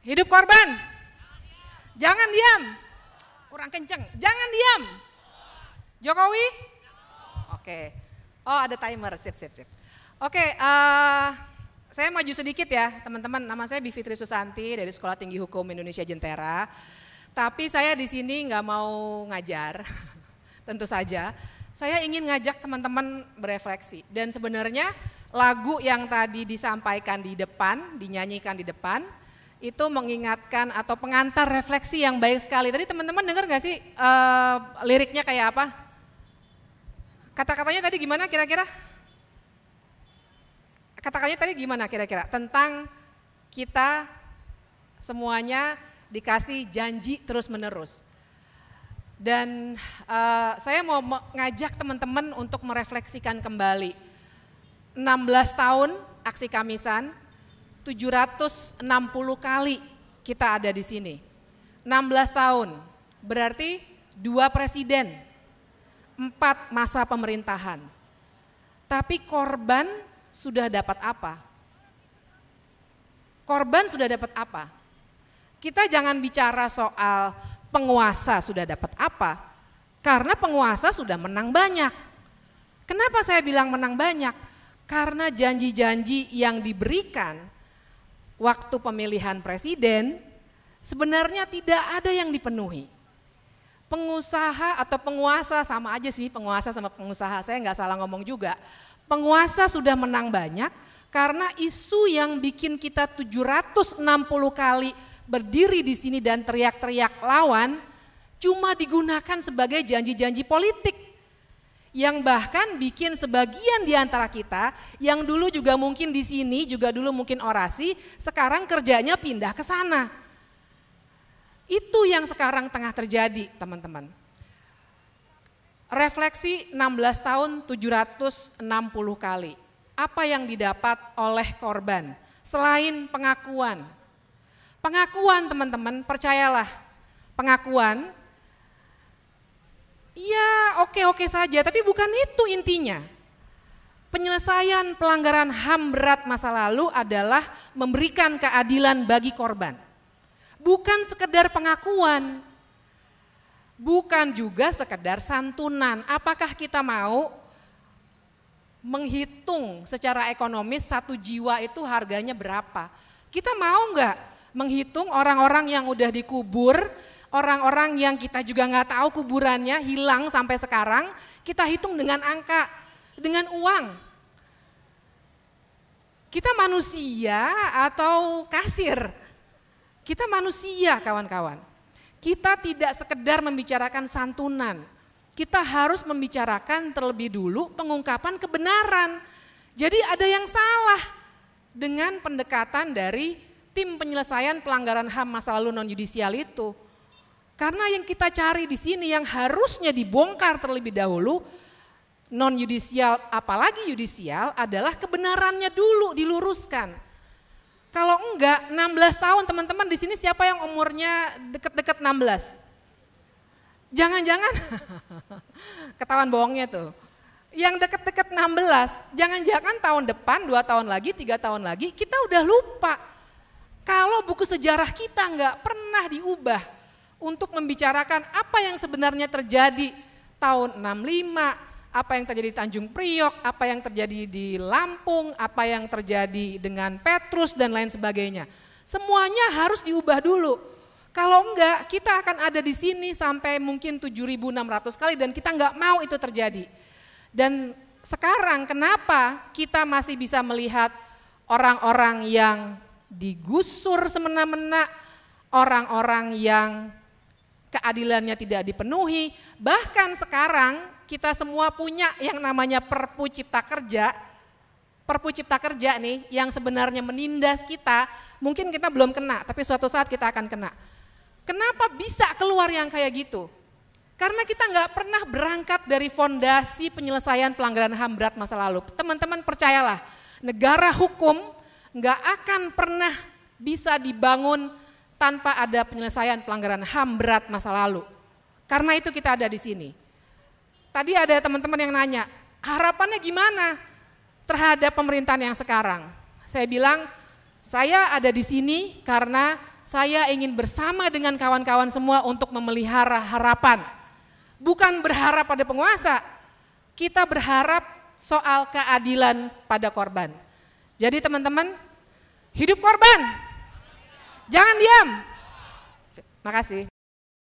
Hidup korban. Jangan diam. Kurang kenceng. Jangan diam. Jokowi? Oke. Oh ada timer, sip, sip, sip. Oke, uh, saya maju sedikit ya teman-teman. Nama saya Bivitri Susanti dari Sekolah Tinggi Hukum Indonesia Jentera. Tapi saya di sini nggak mau ngajar, tentu saja. Saya ingin ngajak teman-teman berefleksi. Dan sebenarnya lagu yang tadi disampaikan di depan, dinyanyikan di depan, itu mengingatkan atau pengantar refleksi yang baik sekali. Tadi teman-teman dengar gak sih uh, liriknya kayak apa? Kata-katanya tadi gimana kira-kira? Kata-katanya tadi gimana kira-kira? Tentang kita semuanya dikasih janji terus-menerus. Dan uh, saya mau mengajak teman-teman untuk merefleksikan kembali. 16 tahun aksi Kamisan, 760 kali kita ada di sini. 16 tahun, berarti dua presiden, empat masa pemerintahan. Tapi korban sudah dapat apa? Korban sudah dapat apa? Kita jangan bicara soal penguasa sudah dapat apa, karena penguasa sudah menang banyak. Kenapa saya bilang menang banyak? Karena janji-janji yang diberikan waktu pemilihan presiden sebenarnya tidak ada yang dipenuhi. Pengusaha atau penguasa sama aja sih penguasa sama pengusaha, saya nggak salah ngomong juga. Penguasa sudah menang banyak karena isu yang bikin kita 760 kali berdiri di sini dan teriak-teriak lawan cuma digunakan sebagai janji-janji politik yang bahkan bikin sebagian di antara kita yang dulu juga mungkin di sini juga dulu mungkin orasi, sekarang kerjanya pindah ke sana. Itu yang sekarang tengah terjadi, teman-teman. Refleksi 16 tahun 760 kali. Apa yang didapat oleh korban selain pengakuan? Pengakuan, teman-teman, percayalah. Pengakuan Ya oke-oke saja, tapi bukan itu intinya. Penyelesaian pelanggaran HAM berat masa lalu adalah memberikan keadilan bagi korban. Bukan sekedar pengakuan, bukan juga sekedar santunan. Apakah kita mau menghitung secara ekonomis satu jiwa itu harganya berapa? Kita mau nggak menghitung orang-orang yang udah dikubur orang-orang yang kita juga nggak tahu kuburannya hilang sampai sekarang, kita hitung dengan angka, dengan uang. Kita manusia atau kasir? Kita manusia kawan-kawan. Kita tidak sekedar membicarakan santunan, kita harus membicarakan terlebih dulu pengungkapan kebenaran. Jadi ada yang salah dengan pendekatan dari tim penyelesaian pelanggaran HAM masa lalu non yudisial itu. Karena yang kita cari di sini yang harusnya dibongkar terlebih dahulu non yudisial apalagi yudisial adalah kebenarannya dulu diluruskan. Kalau enggak 16 tahun teman-teman di sini siapa yang umurnya deket-deket 16? Jangan-jangan ketahuan bohongnya tuh. Yang deket-deket 16, jangan-jangan tahun depan, dua tahun lagi, tiga tahun lagi, kita udah lupa. Kalau buku sejarah kita enggak pernah diubah, untuk membicarakan apa yang sebenarnya terjadi tahun 65, apa yang terjadi di Tanjung Priok, apa yang terjadi di Lampung, apa yang terjadi dengan Petrus dan lain sebagainya. Semuanya harus diubah dulu. Kalau enggak, kita akan ada di sini sampai mungkin 7.600 kali dan kita enggak mau itu terjadi. Dan sekarang kenapa kita masih bisa melihat orang-orang yang digusur semena-mena, orang-orang yang keadilannya tidak dipenuhi, bahkan sekarang kita semua punya yang namanya Perpu Cipta Kerja, Perpu Cipta Kerja nih yang sebenarnya menindas kita, mungkin kita belum kena, tapi suatu saat kita akan kena. Kenapa bisa keluar yang kayak gitu? Karena kita nggak pernah berangkat dari fondasi penyelesaian pelanggaran HAM berat masa lalu. Teman-teman percayalah, negara hukum nggak akan pernah bisa dibangun tanpa ada penyelesaian pelanggaran HAM berat masa lalu. Karena itu kita ada di sini. Tadi ada teman-teman yang nanya, harapannya gimana terhadap pemerintahan yang sekarang? Saya bilang, saya ada di sini karena saya ingin bersama dengan kawan-kawan semua untuk memelihara harapan. Bukan berharap pada penguasa, kita berharap soal keadilan pada korban. Jadi teman-teman, hidup korban. Jangan diam. Makasih.